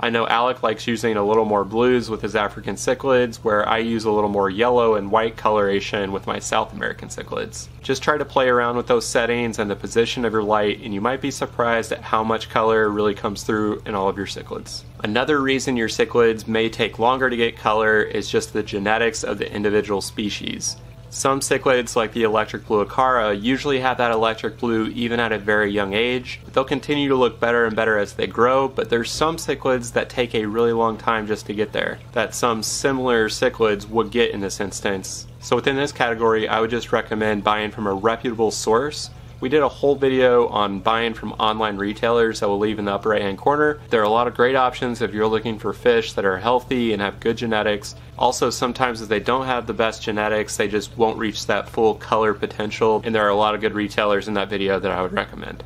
I know Alec likes using a little more blues with his African cichlids, where I use a little more yellow and white coloration with my South American cichlids. Just try to play around with those settings and the position of your light, and you might be surprised at how much color really comes through in all of your cichlids. Another reason your cichlids may take longer to get color is just the genetics of the individual species. Some cichlids, like the electric blue acara, usually have that electric blue even at a very young age. They'll continue to look better and better as they grow, but there's some cichlids that take a really long time just to get there, that some similar cichlids would get in this instance. So within this category, I would just recommend buying from a reputable source we did a whole video on buying from online retailers that we'll leave in the upper right hand corner. There are a lot of great options if you're looking for fish that are healthy and have good genetics. Also, sometimes if they don't have the best genetics, they just won't reach that full color potential. And there are a lot of good retailers in that video that I would recommend.